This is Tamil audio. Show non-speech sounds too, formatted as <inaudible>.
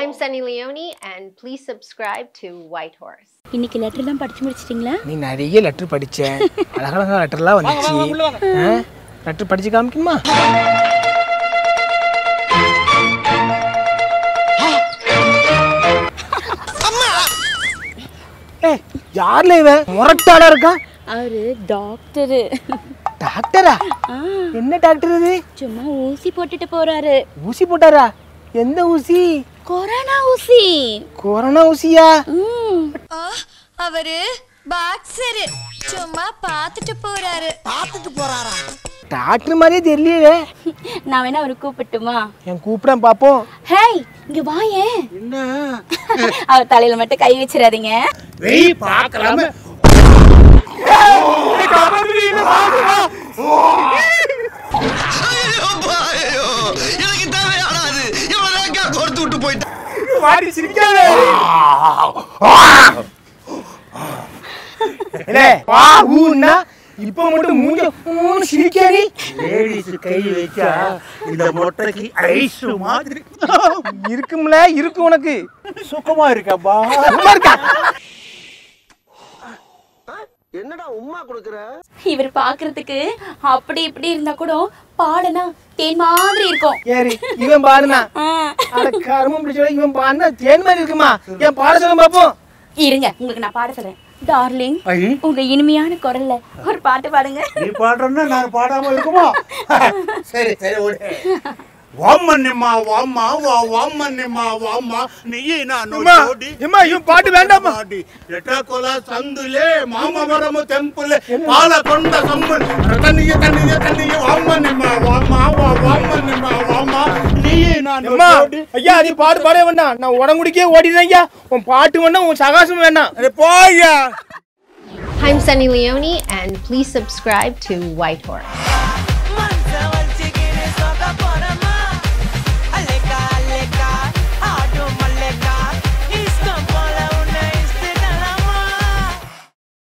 I'm Sunny Leone, and please subscribe to White Horse. இன்னைக்கு லெட்டர்லாம் படிச்சு முடிச்சிட்டிங்களா? நீ நிறைய லெட்டர் படிச்ச. அழகழகா லெட்டர்லாம் வந்துச்சு. லெட்டர் படிச்சு காமிக்குமா ஏய் யார்ல இவன் முரட்டாளா இருக்கான் அவரு டாக்டரு டாக்டரா என்ன டாக்டர் இது? சும்மா ஊசி போட்டுட்டு போறாரு. ஊசி போட்டாரா? எந்த ஊசி? கொரோனா ஊசி. கொரோனா ஊசியா. அவரு பாக்ஸரு. சும்மா பார்த்துட்டு போறாரு. டாக்டர் மாதிரியே தெரியலையே. நான் வேணா அவரை கூப்பிட்டுமா? என் கூப்பிடாம பாப்போம். ஹேய் இங்க வாயேன் என்ன? அவர் தலையில மட்டும் கை வச்சிடாதீங்க. வெய் பார்க்கலாம. விட்டு போயிட்டேன் வாடி சிரிக்காத ஏலே வா ஊன்னா இப்போ மட்டும் மூஞ்ச ஊன்னு சிரிக்காடி லேடிஸ் கை வச்சா இந்த மொட்டைக்கு ஐஸ் மாதிரி. இருக்கும்ல இருக்கு உனக்கு. சுகமா இருக்கப்பா சும்மா இருக்கா? என்னடா உம்மா கொடுக்குற? இவர் பாக்குறதுக்கு அப்படி இப்படி இருந்தா கூட பாடனா தேன் மாதிரி இருக்கும். ஏறி இவன் பாருனா. அட கருமம் பிடிச்சவன் இவன் பாருனா தேன் மாதிரி இருக்குமா? என் பாட சொல்ல பாப்போம். இருங்க உங்களுக்கு நான் பாட சொல்றேன். டார்லிங் உங்க இனிமையான குரல்ல ஒரு பாட்டு பாடுங்க. நீ பாடுறன்னா நான் பாடாம இருக்குமா? <laughs> சரி சரி ஓடு. வாமன்னிம்மா வாம்மா வா வாமன்னிம்மா வாம்மா. நீயே நான் ஜோடி இம்மா இவன் பாட்டு வேண்டாமா? எட்டකොಲ சந்துலே மாமவரம் டெம்பிள் பாலகொண்ட சம்மன் ரதனிய தனிய தனிய வாமன்னிம்மா வாம்மா வா வாமன்னிம்மா வாம்மா. நீயே நான் ஜோடி ஐயா நீ பாடு பாடே வேண்டாம். நான் உடம்புடிக்கே ஓடிடுறேன் ஐயா. உன் பாட்டு வேண்டாம் உன் சகாசம் வேண்டாம். போய்யா I'm Sunny Leone and please subscribe to White Horse.